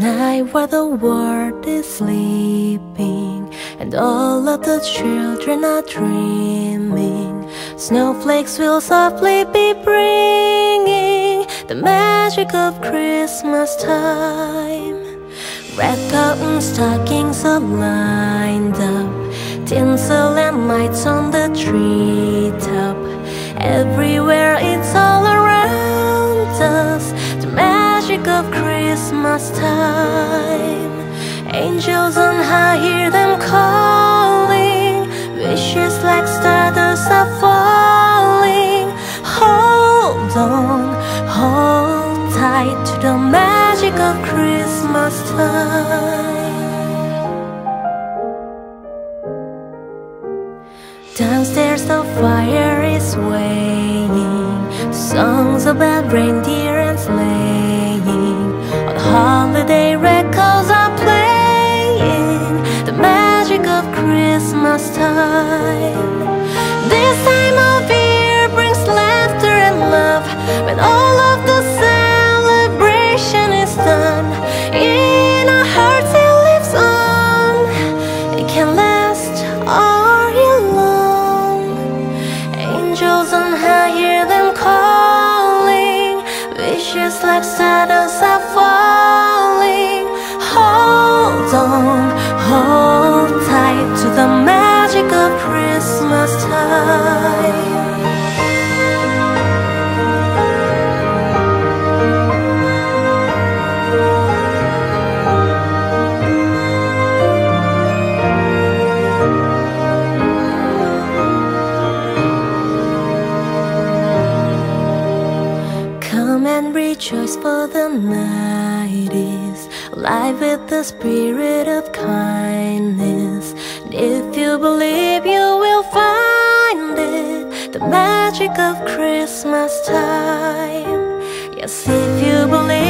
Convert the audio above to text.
night while the world is sleeping And all of the children are dreaming. Snowflakes will softly be bringing The magic of Christmas time. Red cotton stockings are lined up Tinsel and lights on the treetop. Everywhere it's all around us The magic of Christmas time. Angels on high hear them calling. Wishes like stardust are falling. Hold on, hold tight to the magic of Christmas time. Downstairs the fire is swaying Songs about reindeer holiday records are playing The magic of Christmas time. This time of year brings laughter and love When all of the celebration is done. In our hearts it lives on It can last all year long. Angels on high hear them calling Wishes like are On, hold tight to the magic of Christmas time Come and rejoice for the night is alive with the spirit of kindness. And if you believe, you will find it the magic of Christmas time. Yes, if you believe,